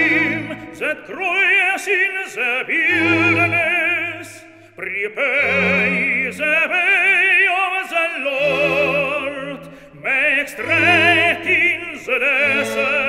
ihm, sed crues in se bildenes, pripei se veiom se lord, me extret in se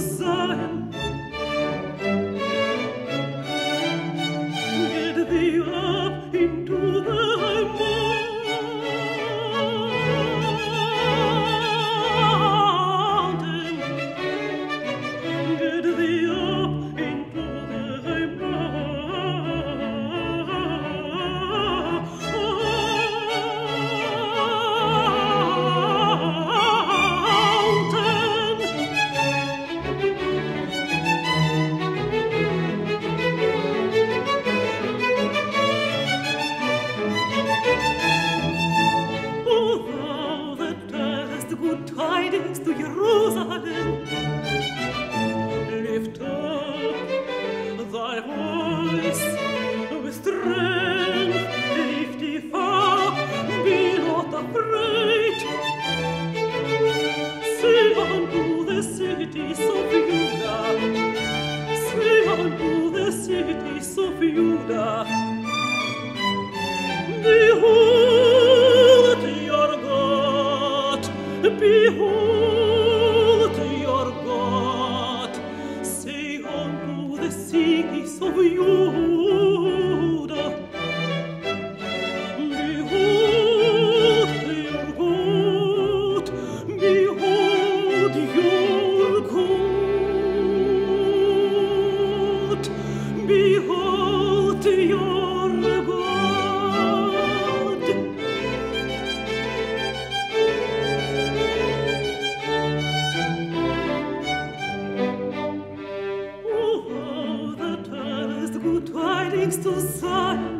sun. längst du sein.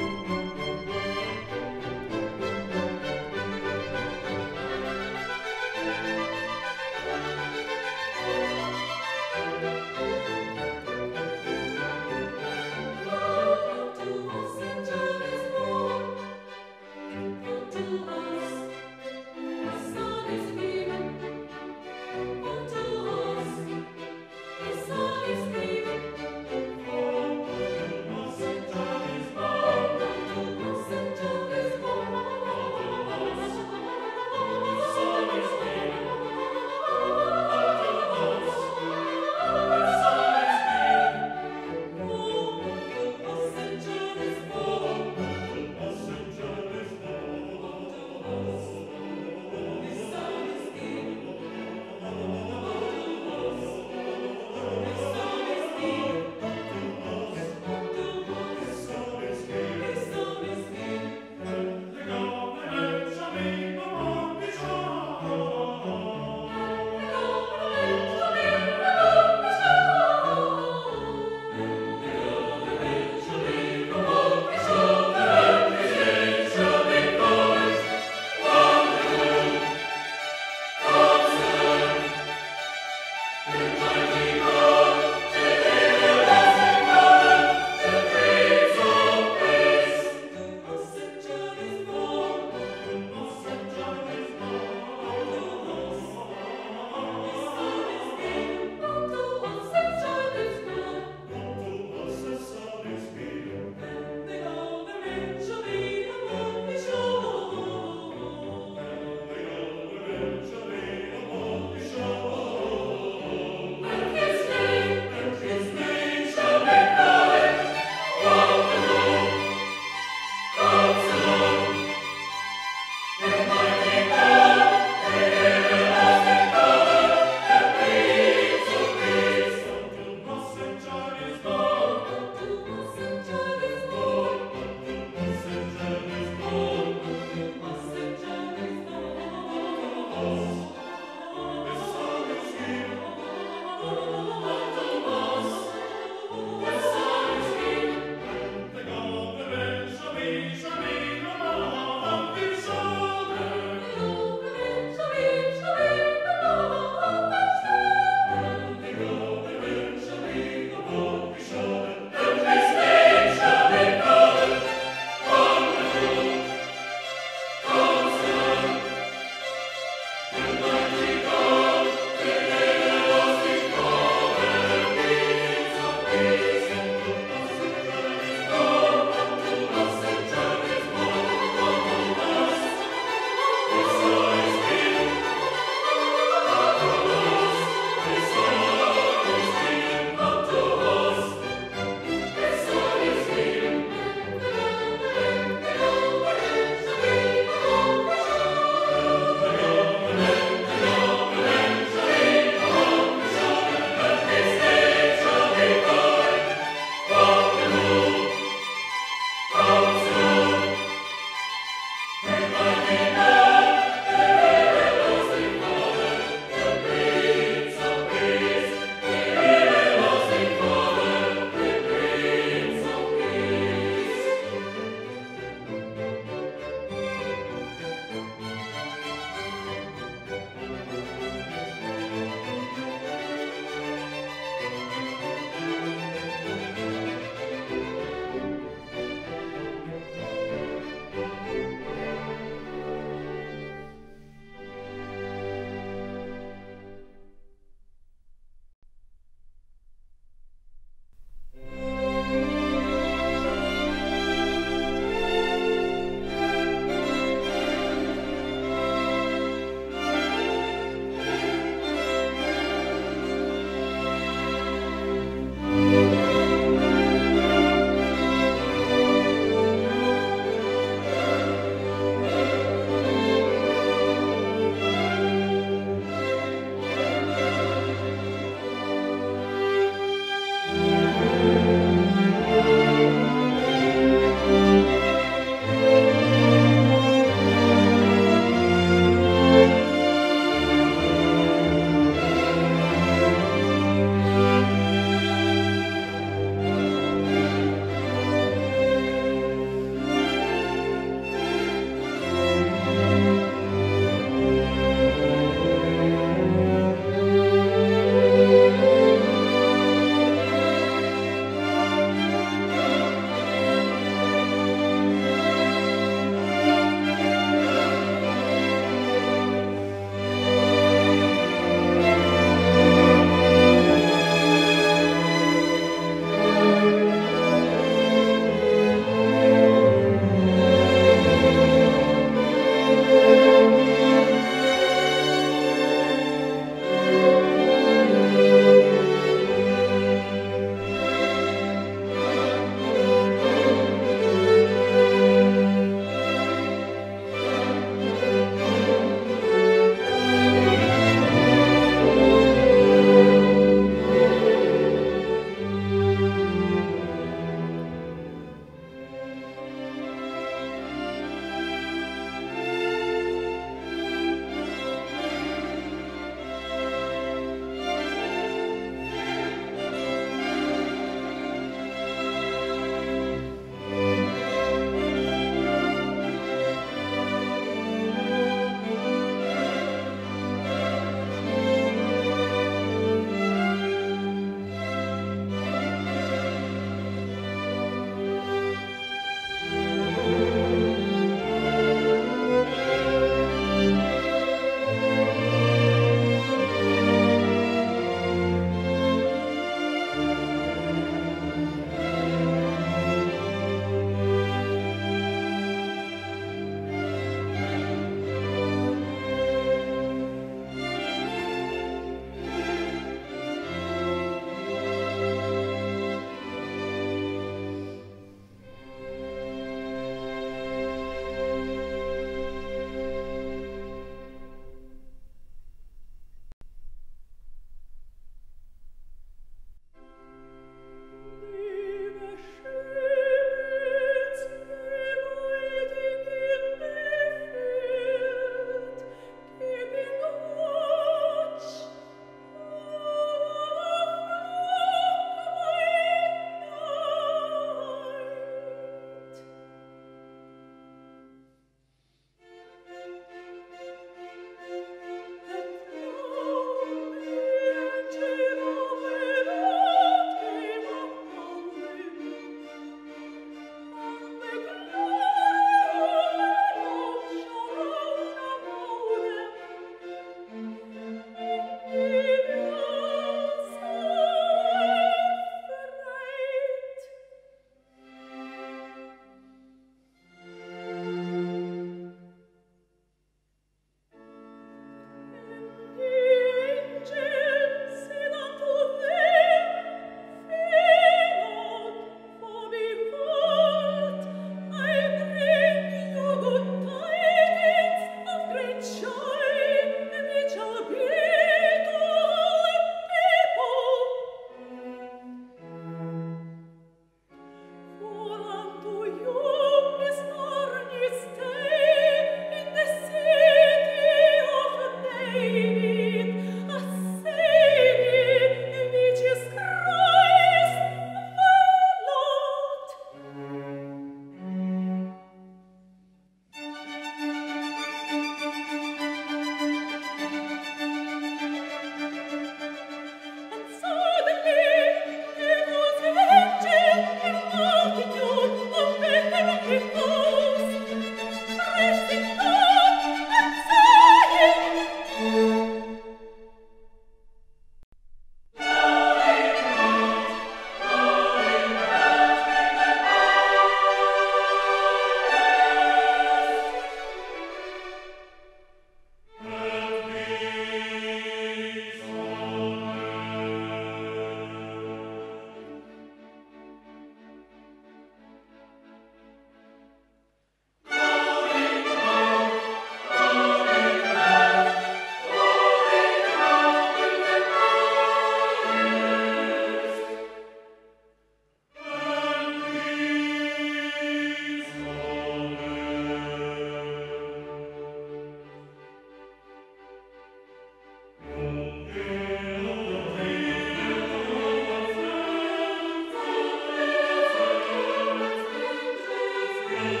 free.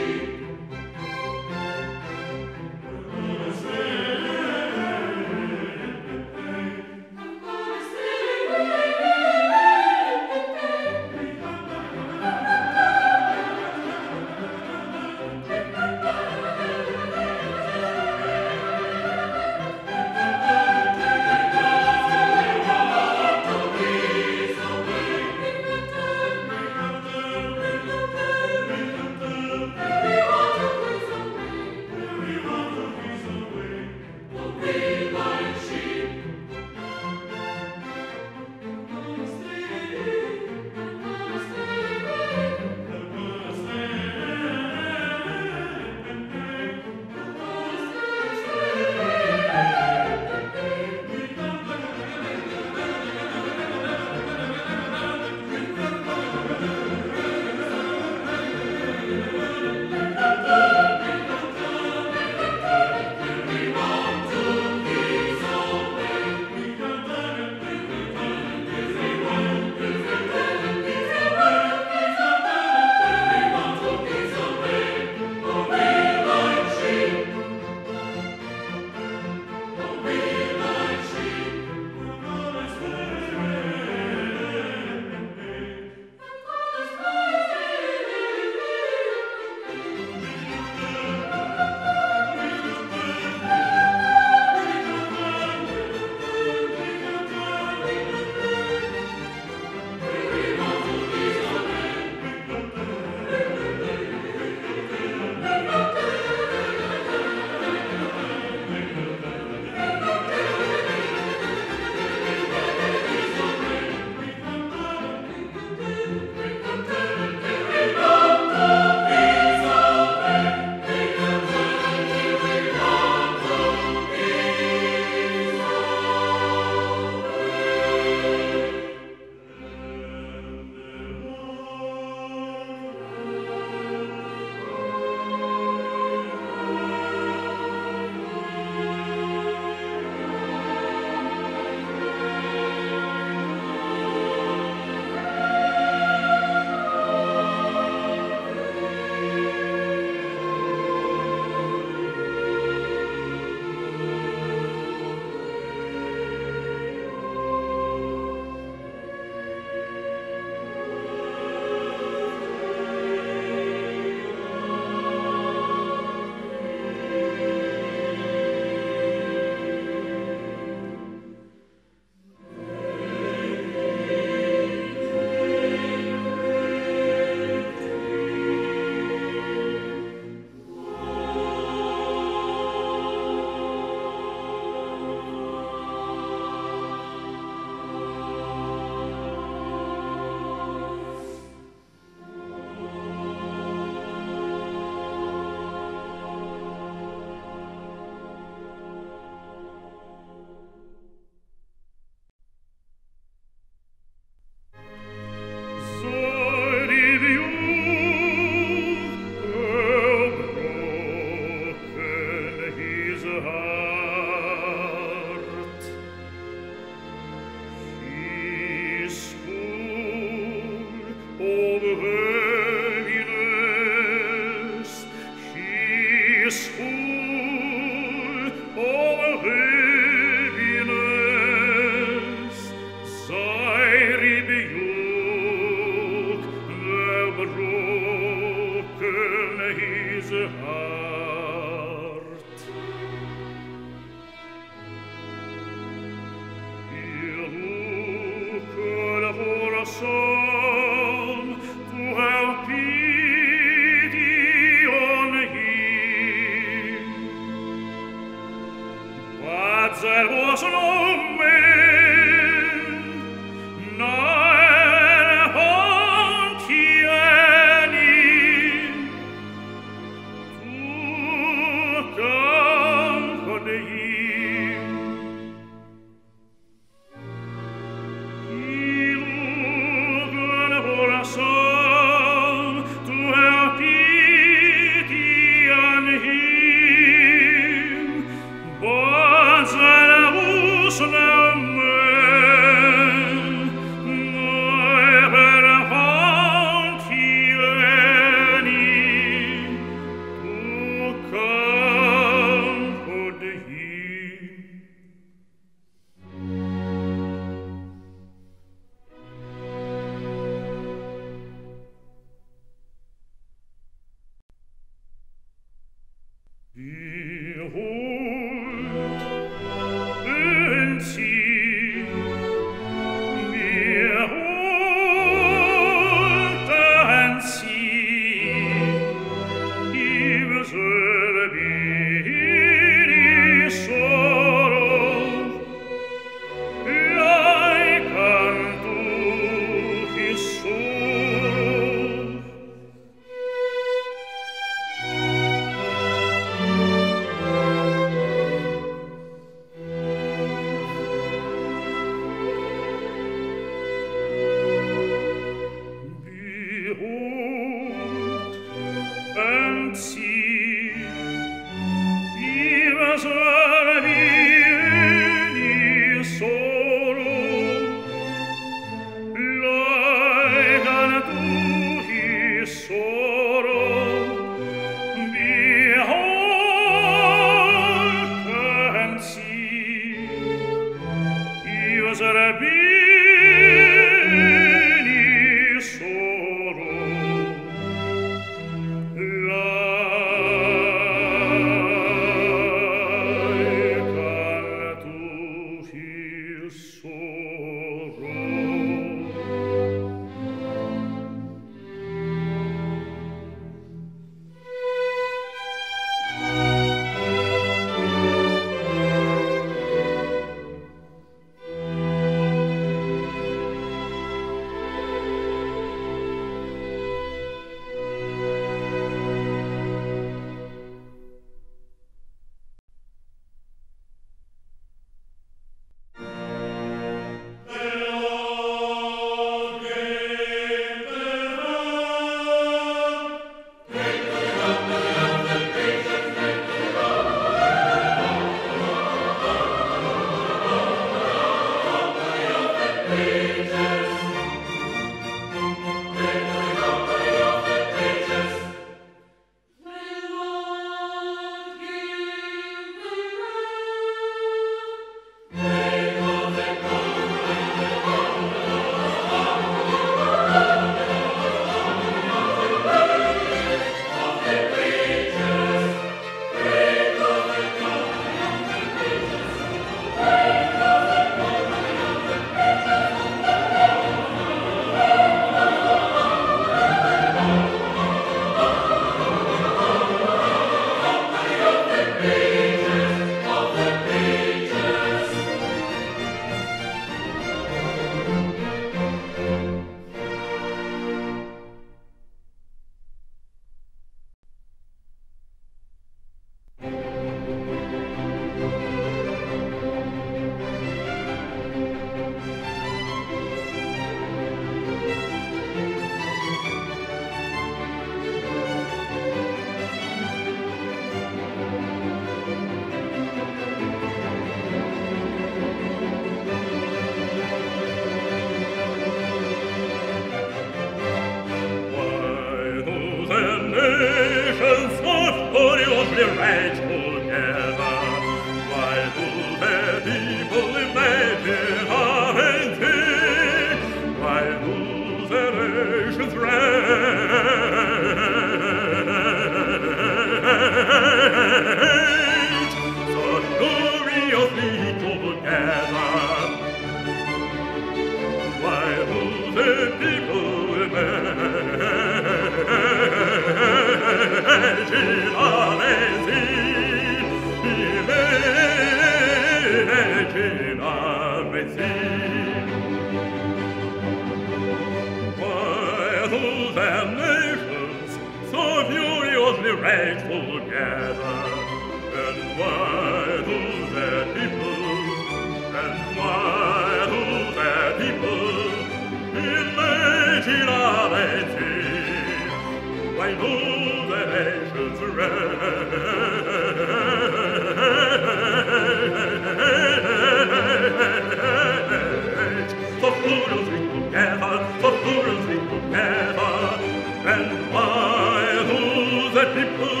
the people